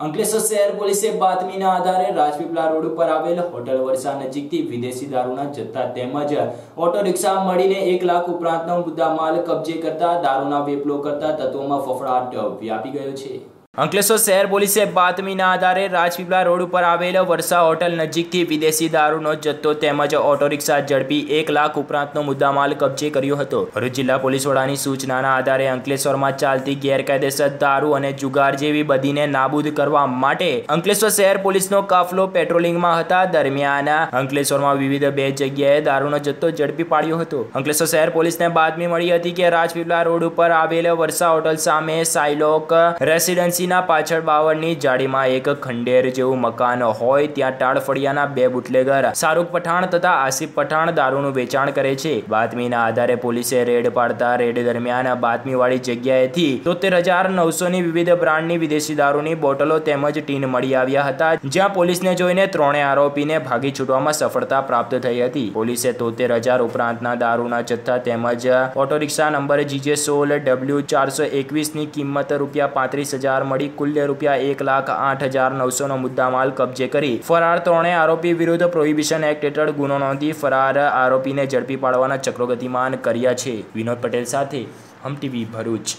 અંકલેશ્વર શહેર પોલીસે બાતમીના આધારે રાજપીપળા રોડ ઉપર આવેલ હોટલ વર્ષા નજીકથી વિદેશી દારૂના જથ્થા તેમજ ઓટો રિક્ષા મળીને એક લાખ ઉપરાંતનો મુદ્દામાલ કબજે કરતા દારૂના વેપલો કરતા તત્વોમાં ફફડાટ વ્યાપી ગયો છે. અંકલેશ્વર શહેર પોલીસે બાતમીના આધારે રાજપીપળા રોડ ઉપર આવેલો વર્ષા હોટલ નજીકથી વિદેશી દારૂનો જથ્થો તેમજ ઓટો રિક્ષા ઝડપી એક લાખ ઉપરાંતનો મુદ્દામાલ કબજે કર્યો હતો. ભરૂચ જિલ્લા પોલીસ વડાની સૂચનાના આધારે અંકલેશ્વરમાં ચાલતી ગેરકાયદેસર દારૂ અને જુગાર જેવી બધીને નાબૂદ કરવા માટે અંકલેશ્વર શહેર પોલીસનો કાફલો પેટ્રોલિંગમાં હતા. દરમિયાન અંકલેશ્વરમાં વિવિધ બે જગ્યાએ દારૂનો જથ્થો ઝડપી પાડ્યો હતો. અંકલેશ્વર શહેર પોલીસને બાતમી મળી હતી કે રાજપીપળા રોડ ઉપર આવેલ વર્ષા હોટલ સામે સાયલોક રેસિડેન્સી એજન્સીના પાછળ બાવળની જાડીમાં એક ખંડેર જેવું મકાન હોય ત્યાં ટાળફળિયાના બે બુટલેગર શાહરૂખ પઠાણ તથા આસિફ પઠાણ દારૂનું વેચાણ કરે છે. બાતમીના આધારે પોલીસે રેડ પાડતા રેડ દરમિયાન બાતમીવાળી જગ્યાએથી તોતેર હજાર નવસોની વિવિધ બ્રાન્ડની વિદેશી દારૂની બોટલો તેમજ ટીન મળી આવ્યા હતા, જ્યાં પોલીસને જોઈને ત્રણે આરોપીને ભાગી છૂટવામાં સફળતા પ્રાપ્ત થઈ હતી. પોલીસે તોતેર હજાર ઉપરાંતના દારૂના જથ્થા તેમજ ઓટો રિક્ષા નંબર જીજે સોળ ડબલ્યુ ચારસો એકવીસની કિંમત રૂપિયા પાંત્રીસ હજાર મળી કુલ રૂપિયા એક લાખ આઠ હજાર નવસોનો મુદ્દામાલ કબજે કરી. ફરાર ત્રણેય આરોપી વિરુદ્ધ પ્રોહિબિશન એક્ટ હેઠળ ગુનો નોંધી ફરાર આરોપીને ઝડપી પાડવાના ચક્રો ગતિમાન કર્યા છે. વિનોદ પટેલ સાથે હમ ટીવી ભરૂચ.